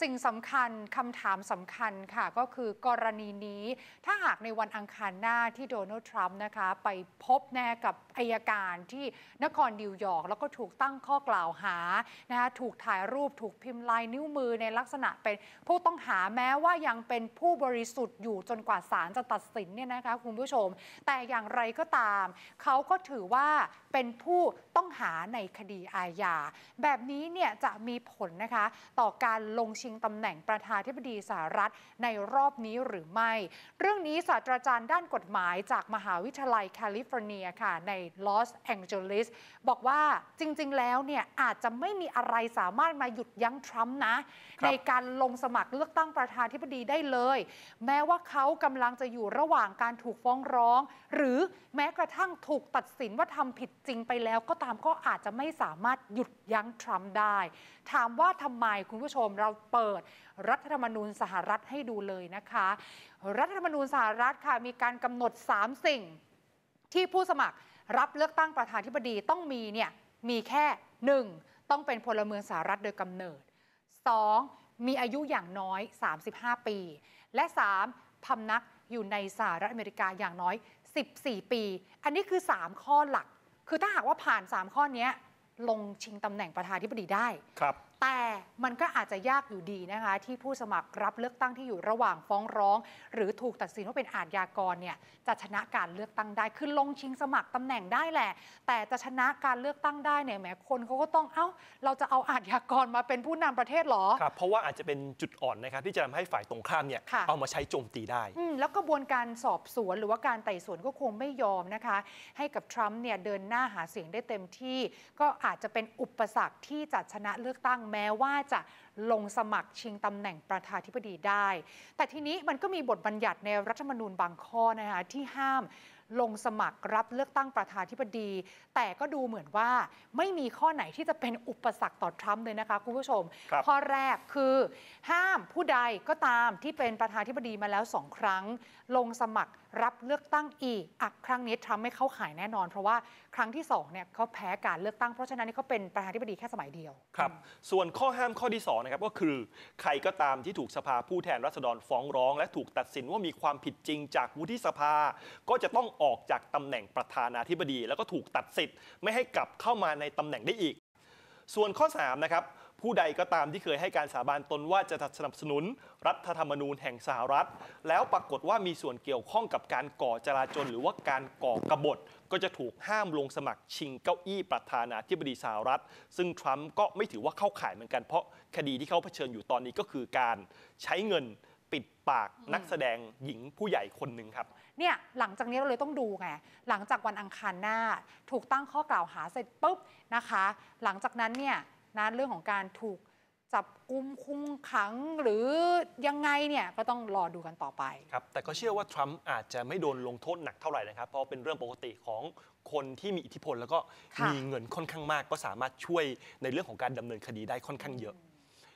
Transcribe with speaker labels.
Speaker 1: สิ่งสำคัญคำถามสำคัญค่ะ ก็คือกรณีนี้ ถ้าหากในวันอังคารหน้าที่โดนัลด์ทรัมป์นะคะ ไปพบแน่กับอายการที่นครนิวยอร์กแล้วก็ถูกตั้งข้อกล่าวหานะคะถูกถ่ายรูปถูกพิมพ์ลายนิ้วมือในลักษณะเป็นผู้ต้องหาแม้ว่ายังเป็นผู้บริสุทธิ์อยู่จนกว่าศาลจะตัดสินเนี่ยนะคะคุณผู้ชม แต่อย่างไรก็ตาม เขาก็ถือว่าเป็นผู้ต้องหาในคดีอาญาแบบนี้เนี่ยจะมีผลนะคะ ต่อการลงชิงตำแหน่งประธานธิบดีสหรัฐในรอบนี้หรือไม่ เรื่องนี้ศาสตราจารย์ด้านกฎหมายจากมหาวิทยาลัยแคลิฟอร์เนียค่ะในลอสแองเจลิสบอกว่าจริง ๆ แล้วเนี่ยอาจจะไม่มีอะไรสามารถมาหยุดยั้งทรัมป์นะ ในการลงสมัครเลือกตั้งประธานธิบดีได้เลย แม้ว่าเขากำลังจะอยู่ระหว่างการถูกฟ้องร้อง หรือแม้กระทั่งถูกตัดสินว่าทำผิดจริงไปแล้ว ก็ตามก็อาจจะไม่สามารถหยุดยั้งทรัมป์ได้ ถามว่าทำไมคุณผู้ชมเราเปิด รัฐธรรมนูญสหรัฐให้ดูเลยนะคะ รัฐธรรมนูญสหรัฐค่ะมีการกำหนด 3 สิ่ง ที่ผู้สมัครรับเลือกตั้งประธานธิบดีต้องมีเนี่ยมีแค่ 1. ต้องเป็นพลเมืองสหรัฐโดยกำเนิด 2. มีอายุอย่างน้อย 35 ปี และ 3. พำนักอยู่ในสหรัฐอเมริกาอย่างน้อย 14 ปี อันนี้คือ 3 ข้อหลัก คือถ้าหากว่าผ่าน 3 ข้อนี้ลงชิงตำแหน่งประธานธิบดีได้
Speaker 2: ครับ
Speaker 1: แต่มันก็อาจจะยากอยู่ดีนะคะ ที่ผู้สมัครรับเลือกตั้งที่อยู่ระหว่างฟ้องร้อง หรือถูกตัดสินว่าเป็นอาชญากรเนี่ยจะชนะการเลือกตั้งได้คือลงชิงสมัครตำแหน่งได้แหละ แต่จะชนะการเลือกตั้งได้เนี่ยแหมคนเขาก็ต้องเอ้า เราจะเอาอาชญากรมาเป็นผู้นำประเทศเหรอ
Speaker 2: ครับเพราะว่าอาจจะเป็นจุดอ่อนนะครับที่จะทำให้ฝ่ายตรงข้ามเนี่ย
Speaker 1: ค่ะ
Speaker 2: เอามาใช้โจมตีได้
Speaker 1: อืมแล้วกระบวนการสอบสวนหรือว่าการไต่สวนก็คงไม่ยอมนะคะ ให้กับทรัมป์เนี่ยเดินหน้าหาเสียงได้เต็มที่ ก็อาจจะเป็นอุปสรรคที่จะชนะเลือกตั้งแม้ว่าจะลงสมัครชิงตำแหน่งประธานธิบดีได้ แต่ทีนี้มันก็มีบทบัญญัติในรัฐธรรมนูญบางข้อนะคะที่ห้าม ลงสมัครรับเลือกตั้งประธานธิบดี แต่ก็ดูเหมือนว่าไม่มีข้อไหนที่จะเป็นอุปสรรคต่อทรัมป์เลยนะคะคุณผู้ชม
Speaker 2: ครับ
Speaker 1: ข้อแรกคือ ห้ามผู้ใดก็ตามที่เป็นประธานธิบดีมาแล้วสองครั้ง ลงสมัครรับเลือกตั้งอีกอะครั้งนี้ทรัมป์ไม่เข้าข่ายแน่นอน เพราะว่าครั้งที่สองเนี่ยเขาแพ้การเลือกตั้งเพราะฉะนั้นนี่เขาเป็นประธานธิบดีแค่สมัยเดียว
Speaker 2: ครับส่วนข้อห้ามข้อที่2นะครับก็คือ ใครก็ตามที่ถูกสภาผู้แทนราษฎรฟ้องร้อง และถูกตัดสินว่ามีความผิดจริงจากวุฒิสภา ก็จะต้องออกจากตำแหน่งประธานาธิบดี แล้วก็ถูกตัดสิทธิ์ไม่ให้กลับเข้ามาในตำแหน่งได้อีก ส่วนข้อ3นะครับผู้ใดก็ตามที่เคยให้การสาบานตนว่าจะสนับสนุนรัฐธรรมนูญแห่งสหรัฐ แล้วปรากฏว่ามีส่วนเกี่ยวข้องกับการก่อจราจนหรือว่าการก่อกบฏ ก็จะถูกห้ามลงสมัครชิงเก้าอี้ประธานาธิบดีสหรัฐ ซึ่งทรัมป์ก็ไม่ถือว่าเข้าข่ายเหมือนกันเพราะคดีที่เขาเผชิญอยู่ตอนนี้ก็คือการใช้เงิน ปิดปากนักแสดงหญิงผู้ใหญ่คนหนึ่งครับ
Speaker 1: เนี่ยหลังจากนี้เราเลยต้องดูไงหลังจากวันอังคารหน้า ถูกตั้งข้อกล่าวหาเสร็จปุ๊บนะคะ หลังจากนั้นเนี่ยนะเรื่องของการถูกจับกุมคุมขังหรือยังไงเนี่ยก็ต้องรอดูกันต่อไป
Speaker 2: ครับ แต่ก็เชื่อว่าทรัมป์อาจจะไม่โดนลงโทษหนักเท่าไหร่นะครับ เพราะเป็นเรื่องปกติของคนที่มีอิทธิพล แล้วก็
Speaker 1: ค่ะ
Speaker 2: มีเงินค่อนข้างมาก ก็สามารถช่วยในเรื่องของการดำเนินคดีได้ค่อนข้างเยอะ